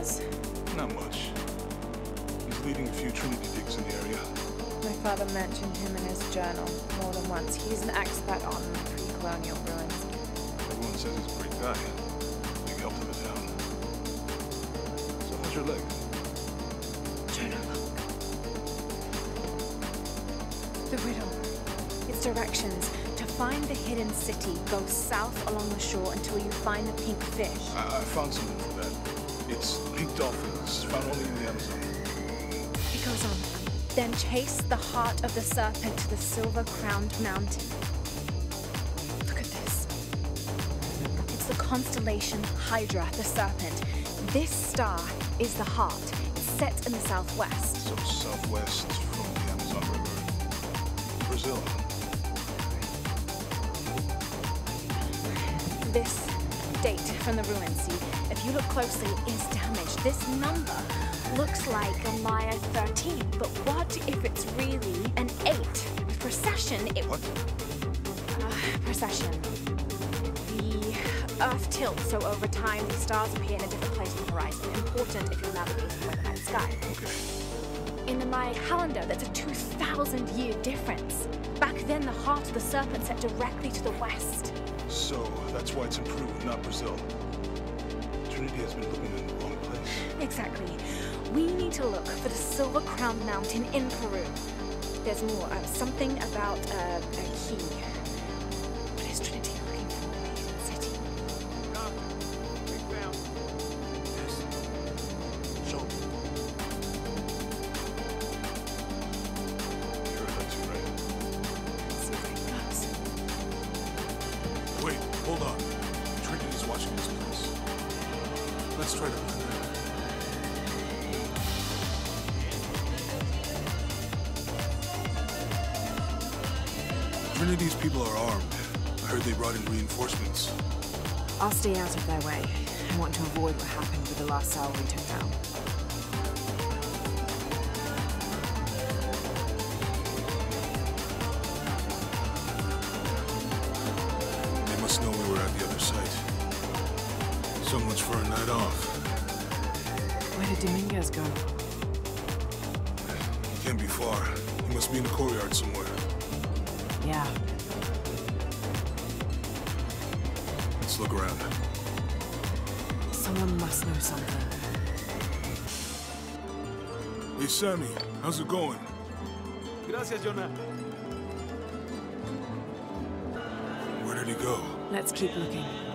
Anything new on Dr. Dominguez? Not much. He's leading a few Trinity digs in the area. My father mentioned him in his journal more than once. He's an expert on pre-colonial ruins. Everyone says he's a great guy. Big help to the town. So how's your leg? The riddle. Its directions. To find the hidden city, go south along the shore until you find the pink fish. I, I found something for that. It's pink dolphins, found only in the Amazon. It goes on. Then chase the heart of the serpent to the silver-crowned mountain. Look at this. It's the constellation Hydra, the serpent. This star is the heart. It's set in the southwest. So southwest from the Amazon River. Brazil. This date from the ruins, if you look closely, is damaged. This number looks like a Maya 13, but what if it's really an 8? With precession, it What? Uh, precession. The Earth tilts, so over time the stars appear in a different place on the horizon. Important if you're navigating by the night sky. Okay. In the Maya calendar, that's a 2,000 year difference. Back then, the heart of the serpent set directly to the west. So that's why it's in Peru, not Brazil. Has been looking in the wrong place. Exactly. We need to look for the Silver Crown Mountain in Peru. There's more. Uh, something about uh, a key. Trinity's people are armed. I heard they brought in reinforcements. I'll stay out of their way. I want to avoid what happened with the last cell we took down. They must know we were at the other site. So much for a night off. Where did Dominguez go? He can't be far. He must be in the courtyard somewhere. Yeah, Let's look around. someone must know something. Hey, Sammy, how's it going? Gracias, Jonah. Where did he go? Let's keep looking.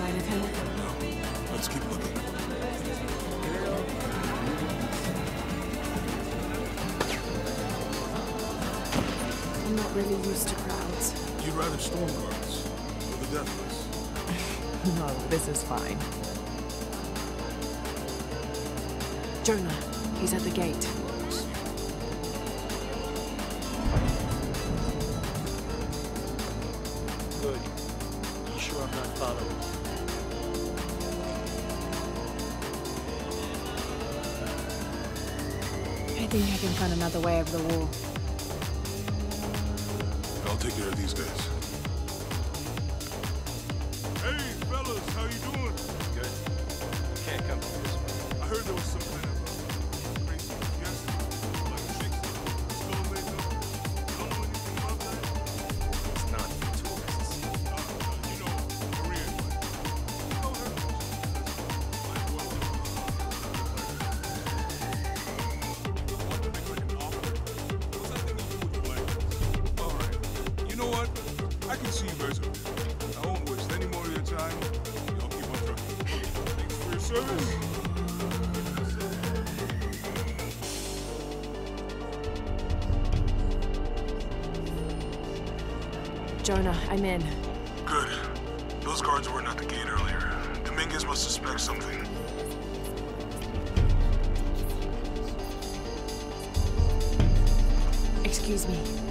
Sign of him? No. Let's keep looking. I'm not really used to crowds. You'd rather storm guards or the deathless? No, this is fine. Jonah, he's at the gate. Good. You sure I'm not following? Think I can find another way over the wall. I'll take care of these guys. Service. Jonah, I'm in. Good. Those guards weren't at the gate earlier. Dominguez must suspect something. Excuse me.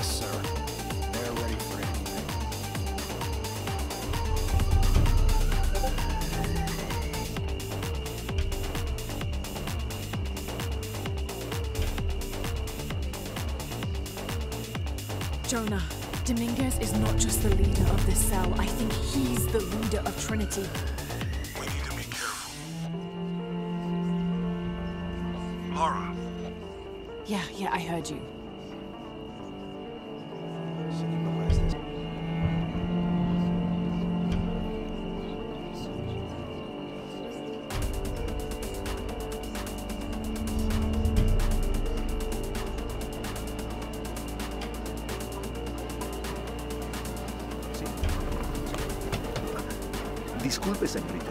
Yes, sir. They're ready for anything. Jonah, Dominguez is not just the leader of this cell. I think he's the leader of Trinity. We need to be careful. Lara, Yeah, yeah, I heard you. Disculpe, señorita.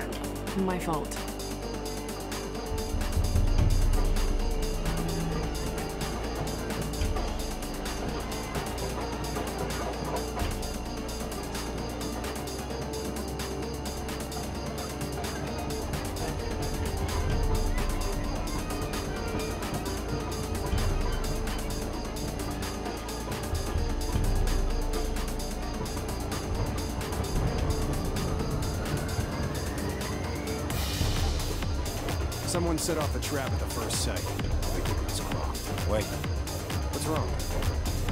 My fault. Someone set off a trap at the first site. I think it was Croft. Wait, What's wrong?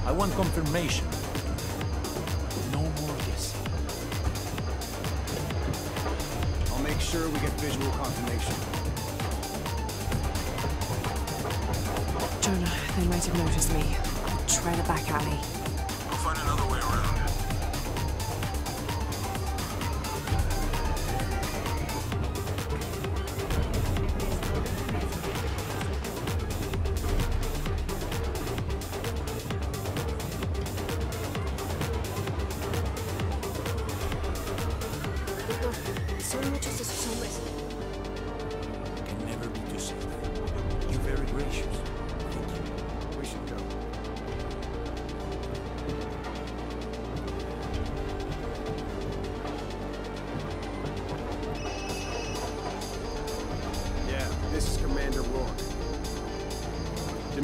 I want confirmation. No more guessing. I'll make sure we get visual confirmation. Jonah, they might have noticed me. I'll try the back alley. we'll find another way around.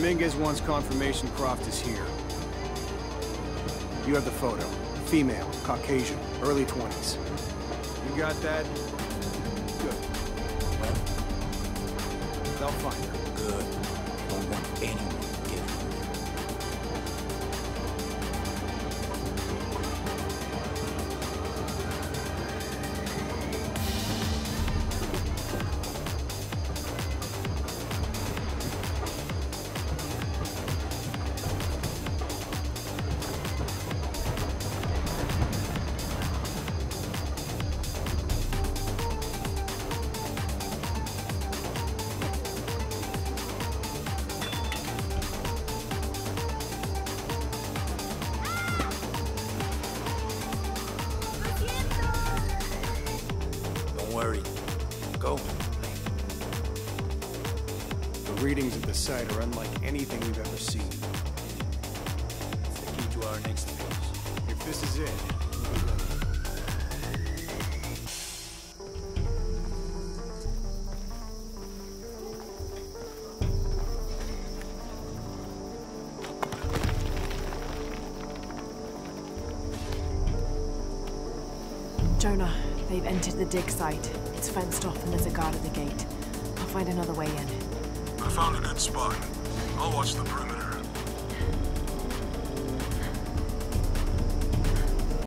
Dominguez wants confirmation Croft is here. You have the photo. Female, Caucasian, early 20s. You got that? Good. They'll find her. good. Don't want anyone The readings of the site are unlike anything we've ever seen. It's the key to our next phase. If this is it, we'll be ready. Jonah, they've entered the dig site. It's fenced off and there's a guard at the gate. I'll find another way in. I found a good spot. I'll watch the perimeter.